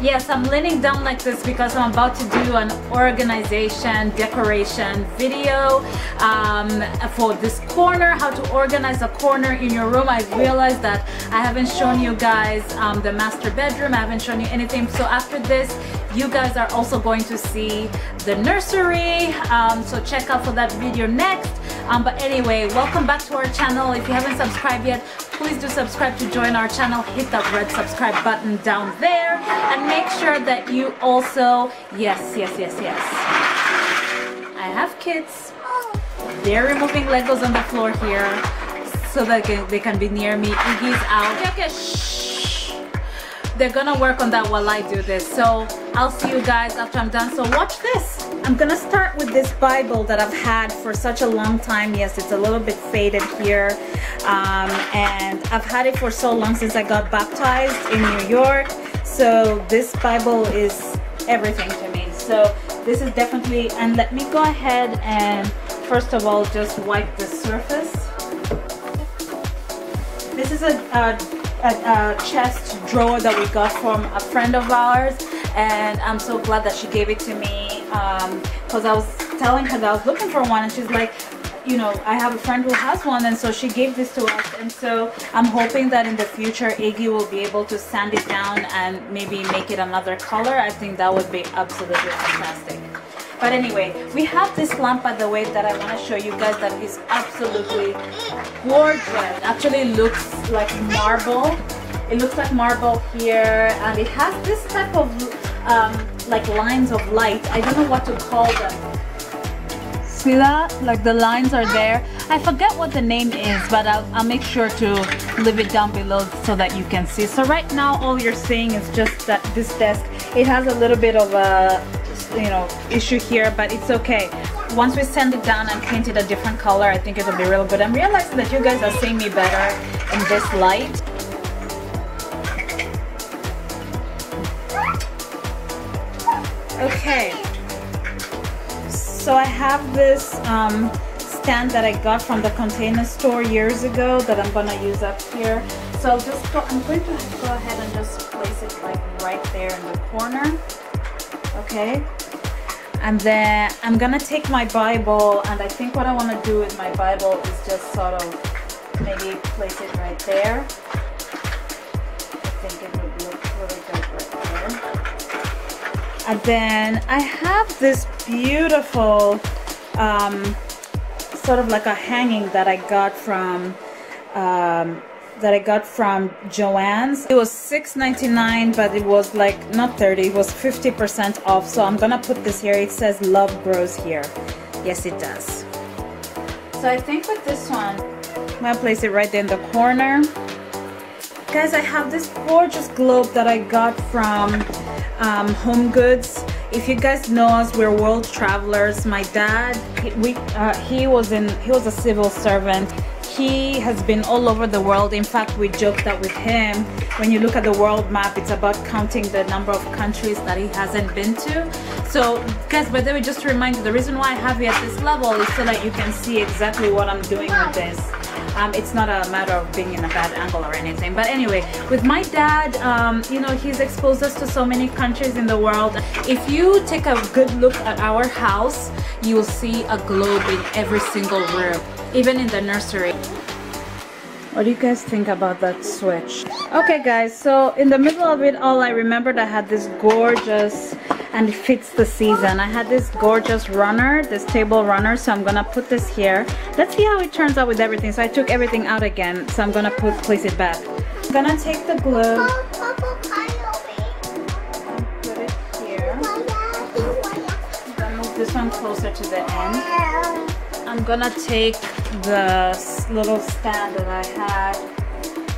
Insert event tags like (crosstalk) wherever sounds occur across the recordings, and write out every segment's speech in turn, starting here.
Yes, I'm leaning down like this because I'm about to do an organization decoration video um, for this corner, how to organize a corner in your room. I realized that I haven't shown you guys um, the master bedroom. I haven't shown you anything. So after this, you guys are also going to see the nursery. Um, so check out for that video next. Um, but anyway, welcome back to our channel. If you haven't subscribed yet, please do subscribe to join our channel. Hit that red subscribe button down there and make sure that you also, yes, yes, yes, yes. I have kids. They're removing Legos on the floor here so that they can be near me. Iggy's out. Okay, shh. They're gonna work on that while I do this. So I'll see you guys after I'm done. So watch this. I'm gonna start with this Bible that I've had for such a long time. Yes, it's a little bit faded here. Um, and I've had it for so long since I got baptized in New York. So this Bible is everything to me. So this is definitely, and let me go ahead and first of all, just wipe the surface. This is a, a, a, a chest drawer that we got from a friend of ours and I'm so glad that she gave it to me because um, I was telling her that I was looking for one and she's like you know I have a friend who has one and so she gave this to us. And so I'm hoping that in the future Iggy will be able to sand it down and maybe make it another color. I think that would be absolutely fantastic. But anyway we have this lamp by the way that I want to show you guys that is absolutely gorgeous. Actually looks like marble. It looks like marble here and it has this type of um, like lines of light. I don't know what to call them see that like the lines are there. I forget what the name is but I'll, I'll make sure to leave it down below so that you can see. So right now all you're seeing is just that this desk. It has a little bit of a you know issue here but it's okay. Once we sand it down and paint it a different color I think it'll be real good. I'm realizing that you guys are seeing me better in this light. Okay so I have this um, stand that I got from the container store years ago that I'm gonna use up here. So just go I'm going to go ahead and just place it like right there in the corner. Okay? And then I'm gonna take my Bible and I think what I want to do with my Bible is just sort of maybe place it right there and then I have this beautiful um, sort of like a hanging that I got from um, that I got from Joann's. It was $6.99 but it was like not 30 it was 50% off. So I'm gonna put this here. It says love grows here. Yes it does. So I think with this one I'm gonna place it right there in the corner. Guys I have this gorgeous globe that I got from um, Home Goods if you guys know us we're world travelers my dad he, we, uh, he was in he was a civil servant he has been all over the world. In fact, we joked that with him, when you look at the world map, it's about counting the number of countries that he hasn't been to. So guys, by the way, just to remind you, the reason why I have you at this level is so that you can see exactly what I'm doing with this. Um, it's not a matter of being in a bad angle or anything. But anyway, with my dad, um, you know, he's exposed us to so many countries in the world. If you take a good look at our house, you'll see a globe in every single room even in the nursery. What do you guys think about that switch? Okay guys, so in the middle of it all, I remembered I had this gorgeous, and it fits the season. I had this gorgeous runner, this table runner, so I'm gonna put this here. Let's see how it turns out with everything. So I took everything out again, so I'm gonna put place it back. I'm gonna take the glue. Put it here. I'm gonna move this one closer to the end. I'm gonna take the little stand that I had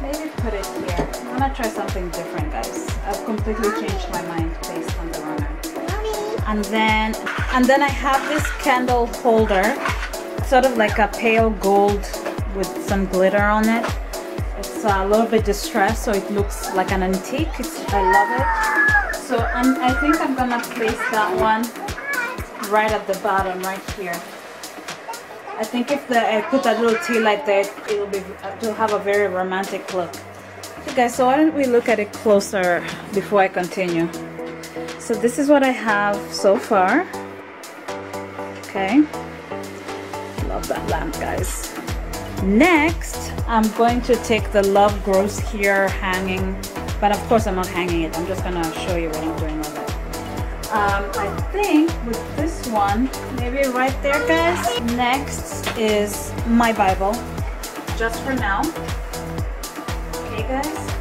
maybe put it here I'm gonna try something different guys I've completely changed my mind based on the runner and then and then I have this candle holder sort of like a pale gold with some glitter on it it's a little bit distressed so it looks like an antique it's, I love it so I'm, I think I'm gonna place that one right at the bottom right here I think if the, I put that little tea light there, it'll be it'll have a very romantic look. Okay guys, so why don't we look at it closer before I continue. So this is what I have so far. Okay. Love that lamp guys. Next I'm going to take the love grows here hanging but of course I'm not hanging it. I'm just gonna show you what I'm doing with it. Um, I think with this one maybe right there guys. Next is my Bible just for now. Okay guys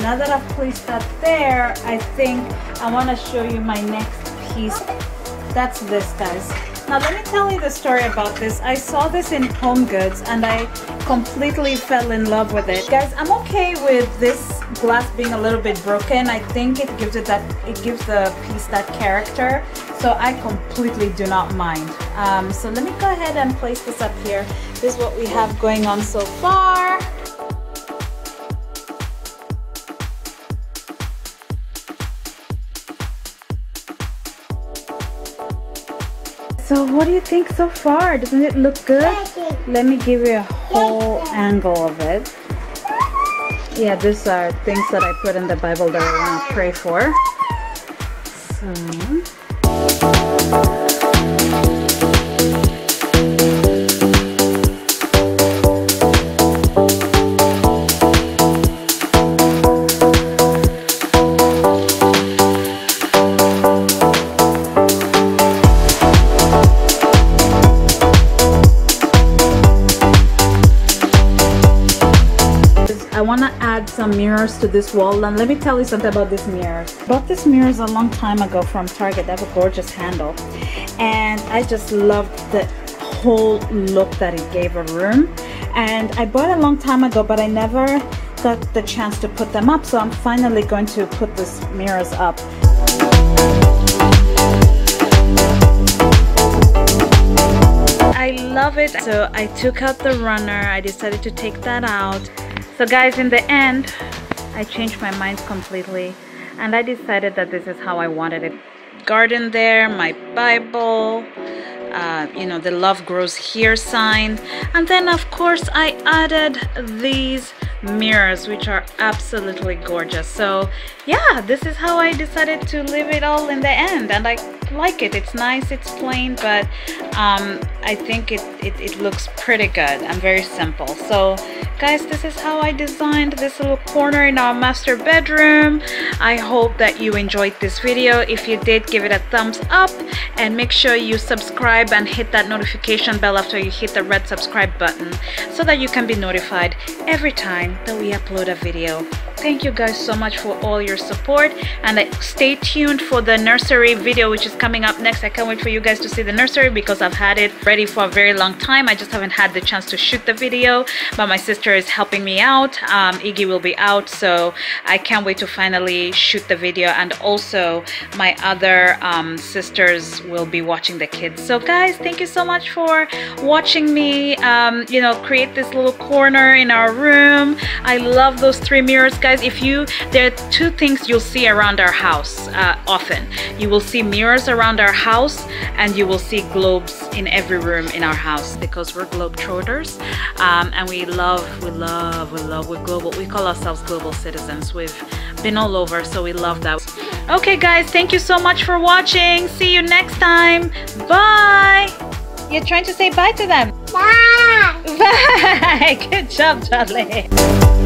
now that I've placed that there I think I want to show you my next piece. That's this guys. Now let me tell you the story about this. I saw this in Home Goods and I completely fell in love with it. Guys I'm okay with this glass being a little bit broken. I think it gives it that it gives the piece that character so I completely do not mind. Um, so let me go ahead and place this up here. This is what we have going on so far So what do you think so far? Doesn't it look good? Let me give you a whole angle of it. Yeah, these are things that I put in the Bible that I want to pray for. So some mirrors to this wall and let me tell you something about these mirrors. Bought these mirrors a long time ago from Target. They have a gorgeous handle. And I just loved the whole look that it gave a room. And I bought it a long time ago but I never got the chance to put them up so I'm finally going to put these mirrors up. I love it so I took out the runner. I decided to take that out so guys, in the end, I changed my mind completely and I decided that this is how I wanted it. Garden there, my Bible, uh, you know, the love grows here sign. And then of course I added these mirrors which are absolutely gorgeous so yeah this is how I decided to leave it all in the end and I like it it's nice it's plain but um, I think it, it, it looks pretty good and very simple. So guys this is how I designed this little corner in our master bedroom. I hope that you enjoyed this video. If you did give it a thumbs up and make sure you subscribe and hit that notification bell after you hit the red subscribe button so that you can be notified every time that we upload a video thank you guys so much for all your support and stay tuned for the nursery video which is coming up next. I can't wait for you guys to see the nursery because I've had it ready for a very long time. I just haven't had the chance to shoot the video but my sister is helping me out. Um, Iggy will be out so I can't wait to finally shoot the video and also my other um, sisters will be watching the kids. So guys thank you so much for watching me. Um, you know create this little corner in our room. I love those three mirrors guys guys if you there are two things you'll see around our house uh, often. You will see mirrors around our house and you will see globes in every room in our house because we're globetrotters um, and we love we love we love we're global we call ourselves global citizens. We've been all over so we love that. Okay guys thank you so much for watching. See you next time. Bye. You're trying to say bye to them. Bye. (laughs) Bye. Good job Charlie